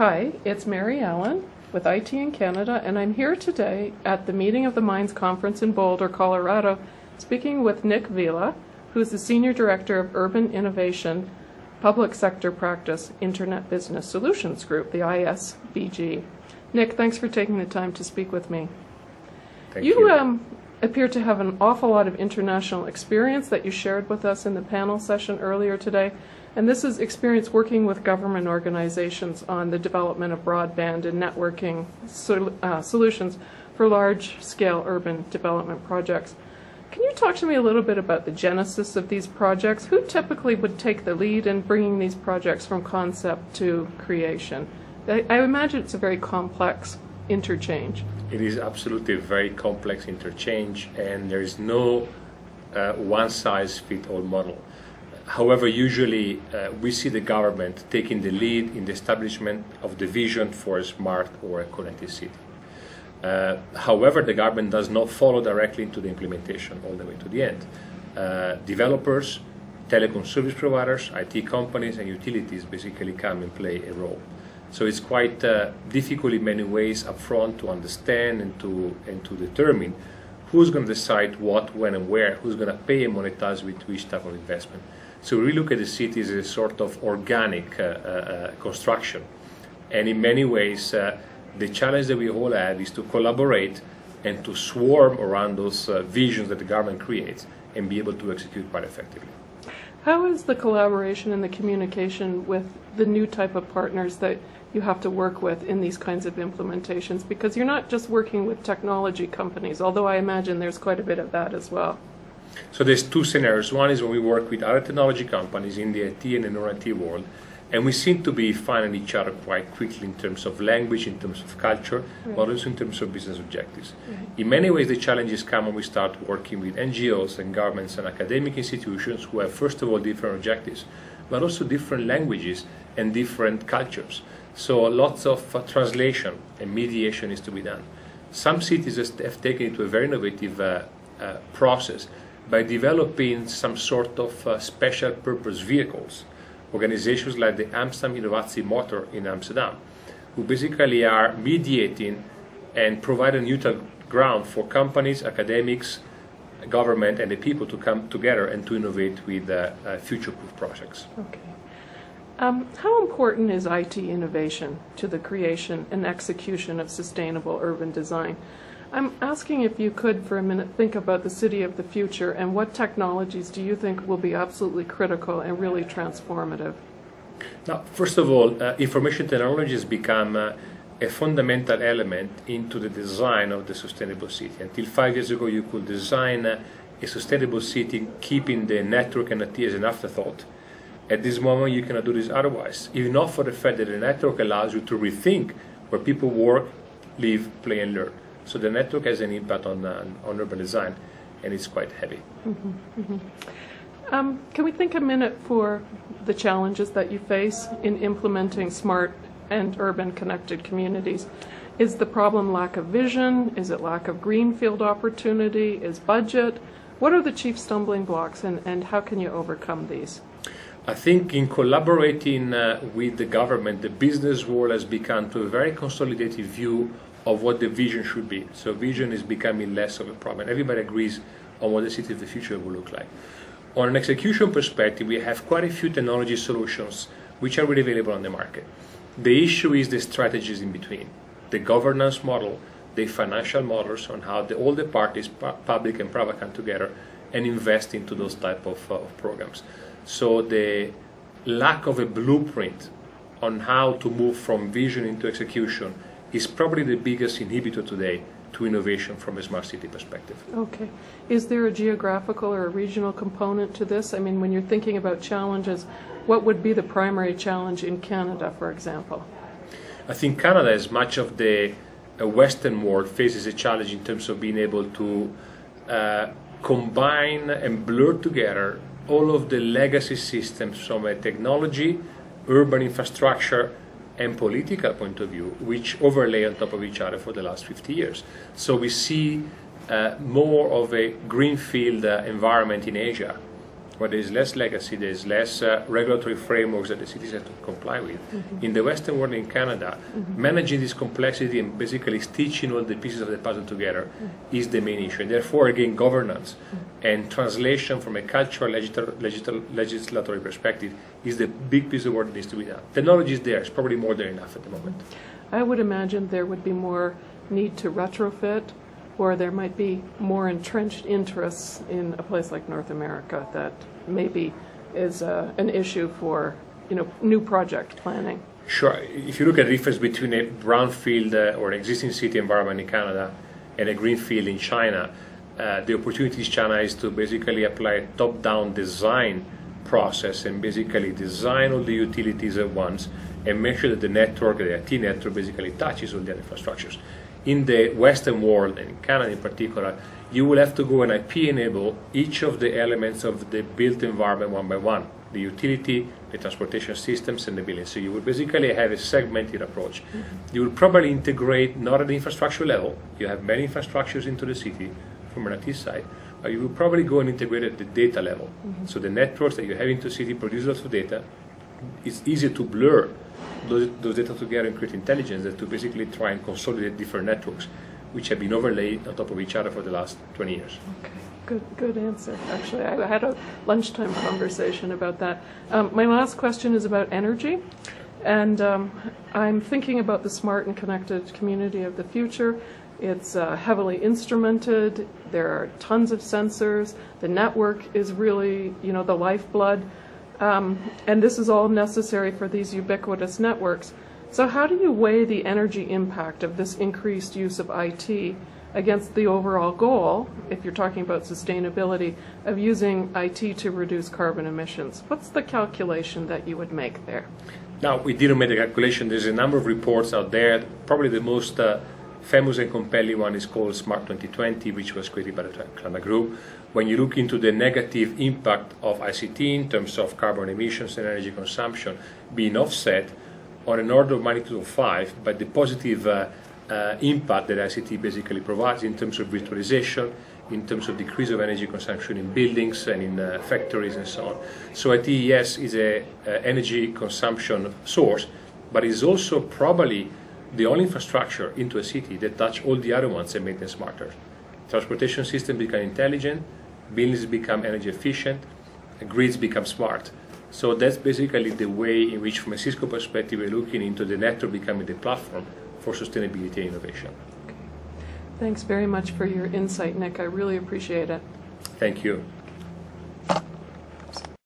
Hi, it's Mary Allen with IT in Canada, and I'm here today at the Meeting of the Minds Conference in Boulder, Colorado, speaking with Nik Villa, who's the Senior Director of Urban Innovation Public Sector Practice Internet Business Solutions Group, the ISBG. Nick, thanks for taking the time to speak with me. Thank you you. um, appear to have an awful lot of international experience that you shared with us in the panel session earlier today. And this is experience working with government organizations on the development of broadband and networking uh, solutions for large-scale urban development projects. Can you talk to me a little bit about the genesis of these projects? Who typically would take the lead in bringing these projects from concept to creation? I, I imagine it's a very complex interchange. It is absolutely a very complex interchange, and there is no uh, one size fits all model. However, usually uh, we see the government taking the lead in the establishment of the vision for a smart or a connected city. Uh, however, the government does not follow directly into the implementation all the way to the end. Uh, developers, telecom service providers, IT companies, and utilities basically come and play a role. So it's quite uh, difficult in many ways upfront to understand and to and to determine who's going to decide what, when, and where, who's going to pay and monetize with which type of investment. So we look at the city as a sort of organic uh, uh, construction, and in many ways, uh, the challenge that we all have is to collaborate and to swarm around those uh, visions that the government creates and be able to execute quite effectively. How is the collaboration and the communication with the new type of partners that you have to work with in these kinds of implementations? Because you're not just working with technology companies, although I imagine there's quite a bit of that as well. So there's two scenarios. One is when we work with other technology companies in the IT and the non-IT world, and we seem to be finding each other quite quickly in terms of language, in terms of culture, Right. but also in terms of business objectives. Right. In many ways, the challenges come when we start working with NGOs and governments and academic institutions who have, first of all, different objectives, but also different languages and different cultures. So lots of uh, translation and mediation is to be done. Some cities have taken it to a very innovative uh, uh, process by developing some sort of uh, special purpose vehicles. Organizations like the Amsterdam Innovatie Motor in Amsterdam, who basically are mediating and provide a neutral ground for companies, academics, government, and the people to come together and to innovate with uh, uh, future-proof projects. Okay. Um, how important is IT innovation to the creation and execution of sustainable urban design? I'm asking if you could, for a minute, think about the city of the future and what technologies do you think will be absolutely critical and really transformative? Now, first of all, uh, information technology has become uh, a fundamental element into the design of the sustainable city. Until five years ago, you could design uh, a sustainable city keeping the network and IT as an afterthought. At this moment, you cannot do this otherwise, if not for the fact that the network allows you to rethink where people work, live, play, and learn. So the network has an impact on, uh, on urban design, and it's quite heavy. Um, can we think a minute for the challenges that you face in implementing smart and urban connected communities? Is the problem lack of vision? Is it lack of greenfield opportunity? Is budget? What are the chief stumbling blocks and, and how can you overcome these? I think in collaborating uh, with the government, the business world has become to a very consolidated view of what the vision should be. So vision is becoming less of a problem. Everybody agrees on what the city of the future will look like. On an execution perspective, we have quite a few technology solutions which are already available on the market. The issue is the strategies in between, the governance model, the financial models on how the, all the parties, pu- public and private, come together and invest into those type of, uh, of programs. So the lack of a blueprint on how to move from vision into execution is probably the biggest inhibitor today to innovation from a smart city perspective. Okay. Is there a geographical or a regional component to this? I mean, when you're thinking about challenges, what would be the primary challenge in Canada, for example? I think Canada, as much of the uh, Western world, faces a challenge in terms of being able to uh, combine and blur together all of the legacy systems from a technology, urban infrastructure, and political point of view, which overlay on top of each other for the last 50 years. So we see uh, more of a greenfield uh, environment in Asia where there's less legacy, there's less uh, regulatory frameworks that the cities have to comply with. Mm-hmm. In the Western world, in Canada, mm-hmm. managing this complexity and basically stitching all the pieces of the puzzle together mm-hmm. is the main issue. And therefore, again, governance and translation from a cultural legisl- legisl- legislatory perspective is the big piece of work that needs to be done. Technology is there; it's probably more than enough at the moment. I would imagine there would be more need to retrofit, or there might be more entrenched interests in a place like North America that maybe is uh, an issue for, you know, new project planning. Sure. If you look at the difference between a brownfield uh, or an existing city environment in Canada and a greenfield in China, uh, the opportunity in China is to basically apply a top-down design process and basically design all the utilities at once and make sure that the network, the IT network, basically touches all the other infrastructures. In the Western world, and in Canada in particular, you will have to go and IP enable each of the elements of the built environment one by one the utility, the transportation systems, and the building. So you will basically have a segmented approach. Mm-hmm. You will probably integrate not at the infrastructure level, you have many infrastructures into the city from an IT side, but you will probably go and integrate at the data level. Mm-hmm. So the networks that you have into the city produce lots of data. It's easier to blur those, those data together and create intelligence than to basically try and consolidate different networks, which have been overlaid on top of each other for the last 20 years. Okay, good, good answer. Actually, I had a lunchtime conversation about that. Um, my last question is about energy, and um, I'm thinking about the smart and connected community of the future. It's uh, heavily instrumented. There are tons of sensors. The network is really, you know, the lifeblood. Um, and this is all necessary for these ubiquitous networks. So, how do you weigh the energy impact of this increased use of IT against the overall goal, if you're talking about sustainability, of using IT to reduce carbon emissions? What's the calculation that you would make there? Now, we didn't make the calculation. There's a number of reports out there. Probably the most uh, famous and compelling one is called Smart 2020, which was created by the Climate Group. When you look into the negative impact of ICT in terms of carbon emissions and energy consumption being offset on an order of magnitude of five by the positive uh, uh, impact that ICT basically provides in terms of virtualization, in terms of decrease of energy consumption in buildings and in uh, factories and so on. So IT, yes, is a uh, energy consumption source, but is also probably the only infrastructure into a city that touch all the other ones and make them smarter. Transportation systems become intelligent, buildings become energy efficient, grids become smart. So that's basically the way in which, from a Cisco perspective, we're looking into the network becoming the platform for sustainability and innovation. Thanks very much for your insight, Nik. I really appreciate it. Thank you.